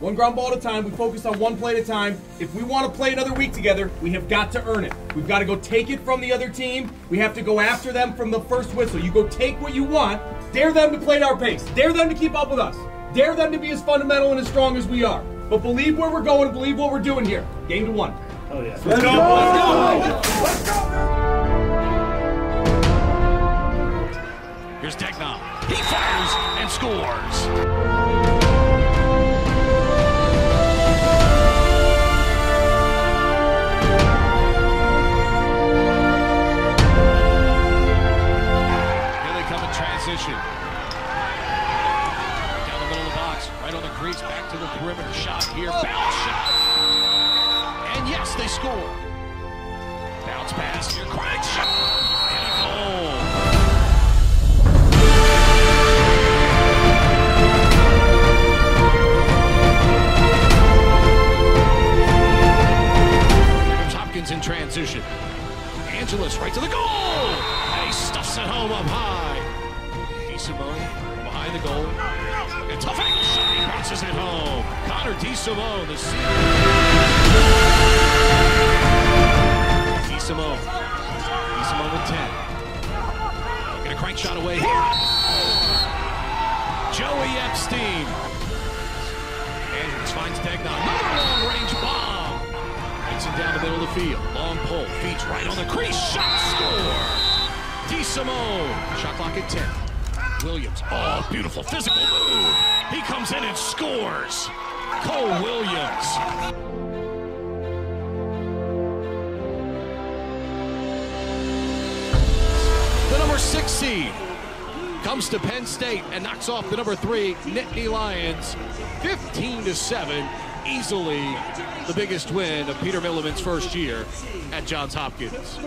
One ground ball at a time. We focus on one play at a time. If we want to play another week together, we have got to earn it. We've got to go take it from the other team. We have to go after them from the first whistle. You go take what you want, dare them to play at our pace, dare them to keep up with us, dare them to be as fundamental and as strong as we are. But believe where we're going, believe what we're doing here. Game to one. Oh yeah. Let's go! Let's go! Let's go! Here's Degnan. He fires and scores. Transition. Down the middle of the box, right on the crease, back to the perimeter. Shot here, bounce shot. And yes, they score. Bounce pass here, Craig shot. And a in transition. Angelus right to the goal! And he stuffs it home up high. DeSimone behind the goal. A tough angle shot. He bounces it home. Connor DeSimone, the DeSimone. DeSimone with 10. Get a crank shot away here. Joey Epstein. Andrews finds Degnan. Another long-range bomb. Hits it down the middle of the field. Long pull. Feet right on the crease. Shot score. DeSimone. Shot clock at 10. Williams. Oh, beautiful physical move. He comes in and scores. Cole Williams. The number six seed comes to Penn State and knocks off the number three Nittany Lions 15 to 7 easily the biggest win of Peter Milliman's first year at Johns Hopkins.